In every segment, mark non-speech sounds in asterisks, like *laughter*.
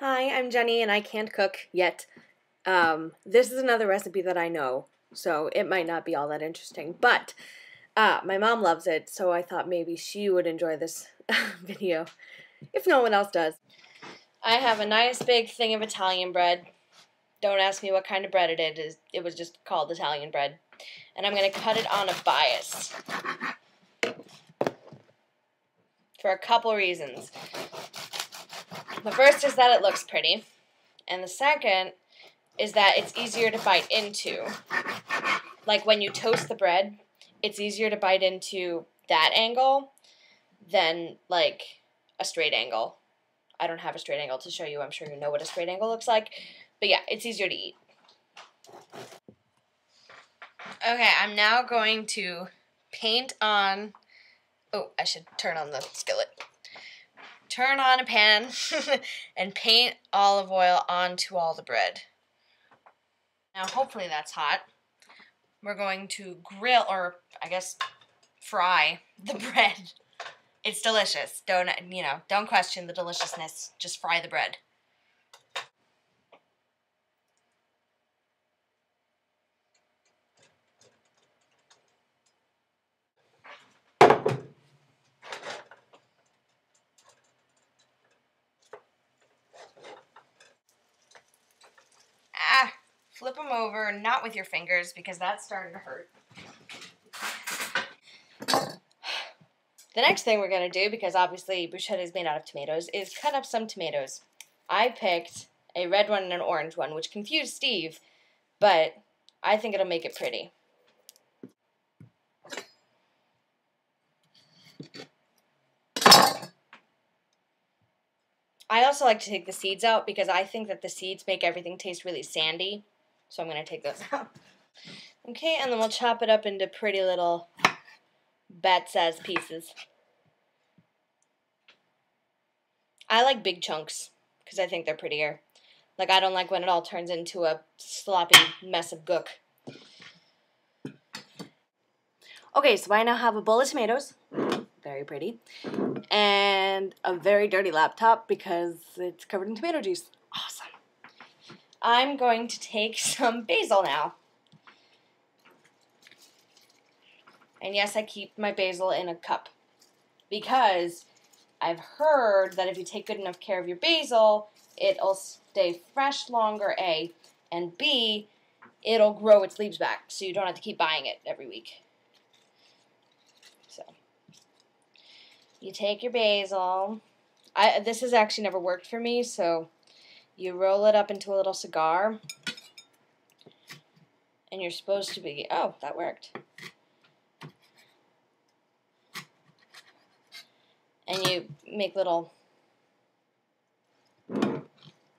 Hi, I'm Jenny and I can't cook yet. Um, this is another recipe that I know, so it might not be all that interesting, but uh, my mom loves it, so I thought maybe she would enjoy this *laughs* video, if no one else does. I have a nice big thing of Italian bread. Don't ask me what kind of bread it is. It was just called Italian bread. And I'm going to cut it on a bias. For a couple reasons. The first is that it looks pretty, and the second is that it's easier to bite into. Like when you toast the bread, it's easier to bite into that angle than like a straight angle. I don't have a straight angle to show you. I'm sure you know what a straight angle looks like. But yeah, it's easier to eat. Okay, I'm now going to paint on. Oh, I should turn on the skillet turn on a pan *laughs* and paint olive oil onto all the bread. Now hopefully that's hot. We're going to grill, or I guess fry, *laughs* the bread. It's delicious. Don't, you know, don't question the deliciousness. Just fry the bread. Flip them over, not with your fingers because that's starting to hurt. The next thing we're going to do, because obviously bruschetta is made out of tomatoes, is cut up some tomatoes. I picked a red one and an orange one, which confused Steve, but I think it'll make it pretty. I also like to take the seeds out because I think that the seeds make everything taste really sandy. So I'm going to take those *laughs* out. Okay, and then we'll chop it up into pretty little bat-sized pieces. I like big chunks because I think they're prettier. Like, I don't like when it all turns into a sloppy mess of gook. Okay, so I now have a bowl of tomatoes. Very pretty. And a very dirty laptop because it's covered in tomato juice. I'm going to take *laughs* some basil now. And yes, I keep my basil in a cup because I've heard that if you take good enough care of your basil, it'll stay fresh longer, A, and B, it'll grow its leaves back so you don't have to keep buying it every week. So, you take your basil. I, this has actually never worked for me, so you roll it up into a little cigar. And you're supposed to be, oh, that worked. And you make little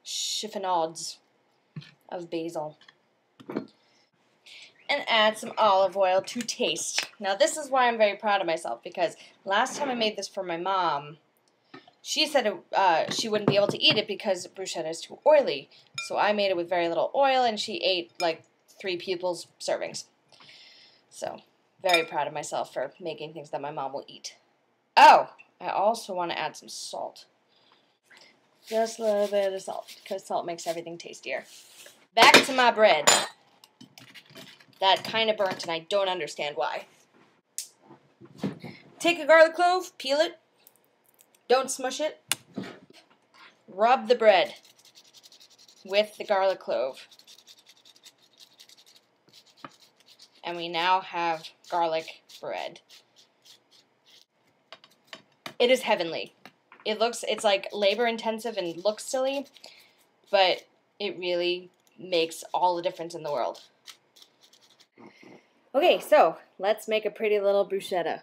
chiffonades of basil. And add some olive oil to taste. Now this is why I'm very proud of myself because last time I made this for my mom, she said it, uh, she wouldn't be able to eat it because bruschetta is too oily. So I made it with very little oil, and she ate like three people's servings. So very proud of myself for making things that my mom will eat. Oh, I also want to add some salt. Just a little bit of salt, because salt makes everything tastier. Back to my bread. That kind of burnt, and I don't understand why. Take a garlic clove, peel it, don't smush it. Rub the bread with the garlic clove. And we now have garlic bread. It is heavenly. It looks, it's like labor intensive and looks silly, but it really makes all the difference in the world. Okay, so let's make a pretty little bruschetta.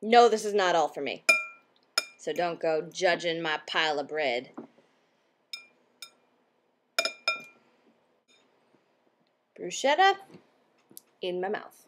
No, this is not all for me. So don't go judging my pile of bread. Bruschetta in my mouth.